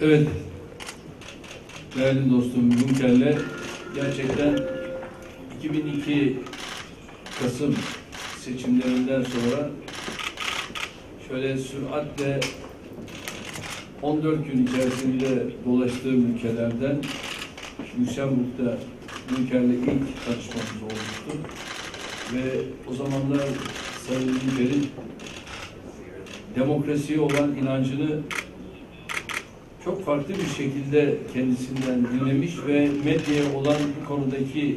Evet. Değerli dostum Junker'le gerçekten 2002 Kasım seçimlerinden sonra şöyle süratle 14 gün içerisinde dolaştığım ülkelerden Lüksemburg'da Junker'le ilk tanışmamız olmuştu. Ve o zamanlar Sayın Junker'in demokrasiye olan inancını çok farklı bir şekilde kendisinden dinlemiş ve medyaya olan bu konudaki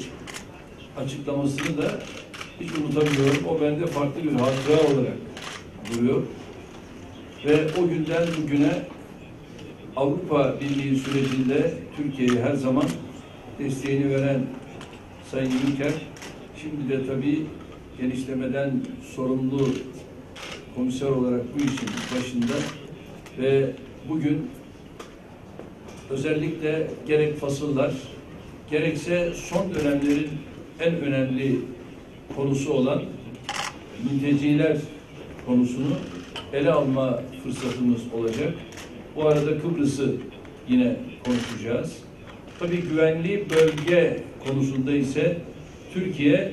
açıklamasını da hiç unutamıyorum. O bende farklı bir hatıra olarak duruyor. Ve o günden bugüne Avrupa Birliği sürecinde Türkiye'ye her zaman desteğini veren Sayın Juncker, şimdi de tabii genişlemeden sorumlu komiser olarak bu işin başında ve bugün özellikle gerek fasıllar gerekse son dönemlerin en önemli konusu olan mülteciler konusunu ele alma fırsatımız olacak. Bu arada Kıbrıs'ı yine konuşacağız. Tabii güvenli bölge konusunda ise Türkiye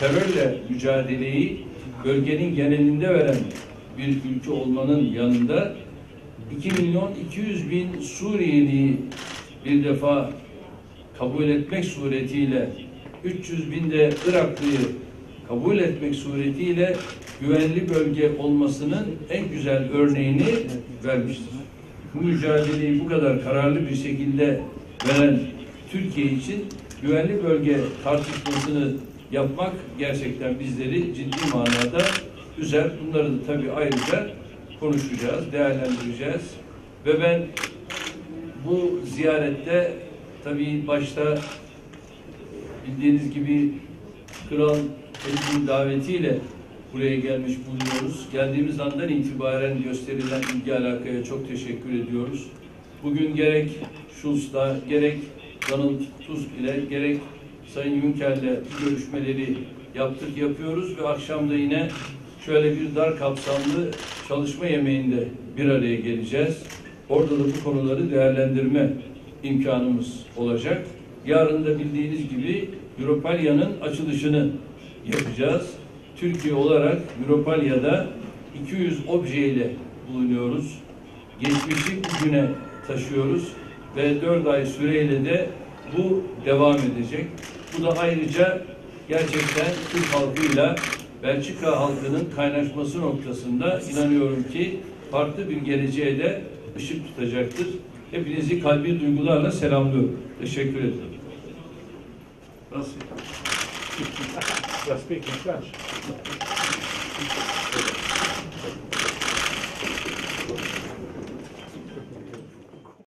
terörle mücadeleyi bölgenin genelinde veren bir ülke olmanın yanında 2 milyon 200 bin Suriyeli'yi bir defa kabul etmek suretiyle 300 bin de Iraklıyı kabul etmek suretiyle güvenli bölge olmasının en güzel örneğini vermiştir. Bu mücadeleyi bu kadar kararlı bir şekilde veren Türkiye için güvenli bölge tartışmasını yapmak gerçekten bizleri ciddi manada üzer. Bunları da tabii ayrıca konuşacağız, değerlendireceğiz. Ve ben bu ziyarette tabii başta bildiğiniz gibi Kral Fethi'nin davetiyle buraya gelmiş bulunuyoruz. Geldiğimiz andan itibaren gösterilen ilgi alakaya çok teşekkür ediyoruz. Bugün gerek Schulz'la gerek Donald Tusk ile gerek Sayın Juncker'le görüşmeleri yaptık, yapıyoruz ve akşam da yine şöyle bir dar kapsamlı çalışma yemeğinde bir araya geleceğiz. Orada da bu konuları değerlendirme imkanımız olacak. Yarın da bildiğiniz gibi Europalya'nın açılışını yapacağız. Türkiye olarak Europalya'da 200 objeyle bulunuyoruz. Geçmişi bugüne taşıyoruz ve 4 ay süreyle de bu devam edecek. Bu da ayrıca gerçekten Türk halkıyla Belçika halkının kaynaşması noktasında inanıyorum ki farklı bir geleceğe de ışık tutacaktır. Hepinizi kalbi duygularla selamlıyorum. Teşekkür ederim. Nasıl?